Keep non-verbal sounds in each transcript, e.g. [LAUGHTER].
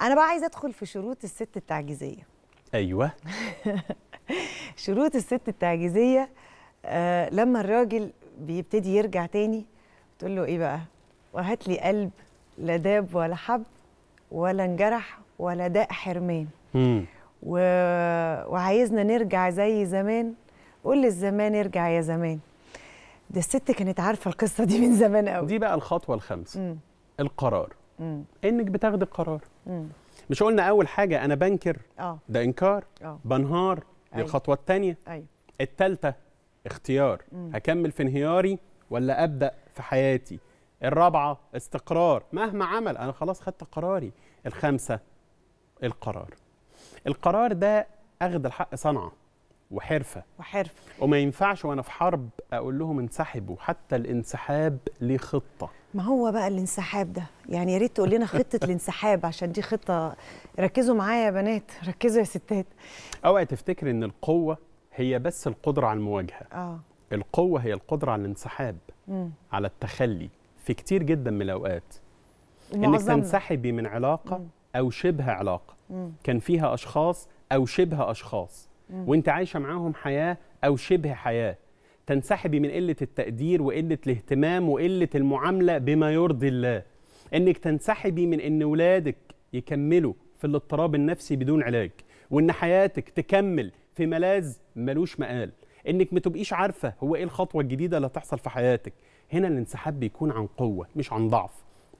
أنا بقى عايزة أدخل في شروط الست التعجيزية. أيوه. [LAUGHS] شروط الست التعجيزية آه لما الراجل بيبتدي يرجع تاني تقول له إيه بقى؟ وهات لي قلب لا داب ولا حب ولا انجرح ولا داء حرمان. مم. و... وعايزنا نرجع زي زمان. قول للزمان ارجع يا زمان. ده الست كانت عارفة القصة دي من زمان قوي دي بقى الخطوة الخامسة. القرار. مم. إنك بتاخدي القرار مم. مش قلنا أول حاجة أنا بنكر آه. ده إنكار آه. بنهار دي. الخطوه الثانية أيوه. الثالثه اختيار. مم. هكمل في انهياري ولا أبدأ في حياتي؟ الرابعة استقرار. مهما عمل أنا خلاص خدت قراري. الخامسة القرار. القرار ده أخذ الحق صنعة وحرفة. وحرف وما ينفعش وأنا في حرب أقول لهم انسحبوا حتى الانسحاب ليه خطة. ما هو بقى الانسحاب ده؟ يعني يا ريت تقول لنا خطة [LAUGHS] الانسحاب عشان دي خطة ركزوا معايا يا بنات ركزوا يا ستات أوعي تفتكر إن القوة هي بس القدرة على المواجهة آه القوة هي القدرة على الانسحاب مم. على التخلي في كتير جدا من الأوقات إنك. تنسحبي من علاقة مم. أو شبه علاقة مم. كان فيها أشخاص أو شبه أشخاص مم. وأنت عايشة معاهم حياة أو شبه حياة تنسحبي من قلة التقدير وقلة الاهتمام وقلة المعاملة بما يرضي الله إنك تنسحبي من إن ولادك يكملوا في الاضطراب النفسي بدون علاج وإن حياتك تكمل في ملاذ ملوش مقال إنك ما تبقيش عارفة هو إيه الخطوة الجديدة اللي هتحصل في حياتك. هنا الانسحاب بيكون عن قوة مش عن ضعف.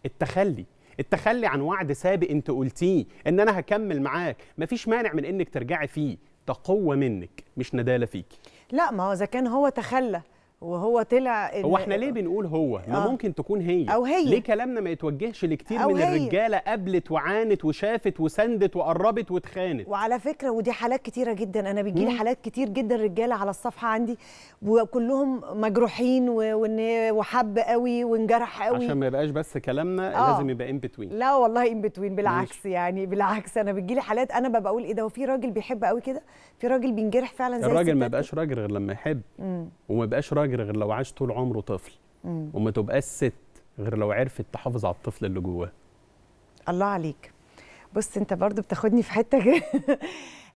التخلي التخلي عن وعد سابق أنت قلتيه إن أنا هكمل معاك. مفيش مانع من إنك ترجعي فيه. ده قوة منك مش ندالة فيكي. لا ما هو إذا كان هو تخلى وهو طلع هو إحنا ليه بنقول هو ما آه. ممكن تكون هي أو هي. ليه كلامنا ما يتوجهش لكتير من هي. الرجالة قابلت وعانت وشافت وسندت وقربت واتخانت وعلى فكرة ودي حالات كتيرة جدا أنا بيجي لي. حالات كتير جدا رجالة على الصفحة عندي وكلهم مجروحين وإن وحب قوي وانجرح قوي عشان ما يبقاش بس كلامنا آه. لازم يبقى in between لا والله in between بالعكس يعني بالعكس أنا بتجي لي حالات أنا ببقى أقول إيه ده هو في راجل بيحب قوي كده في راجل بينجرح فعلا زي الراجل ما يبقاش راجل غير لما يحب. وما يبقاش راجل غير لو عاش طول عمره طفل. مم. وما تبقاش ست غير لو عرفت تحافظ على الطفل اللي جواه. الله عليك. بص انت برضو بتاخدني في حتة [LAUGHS]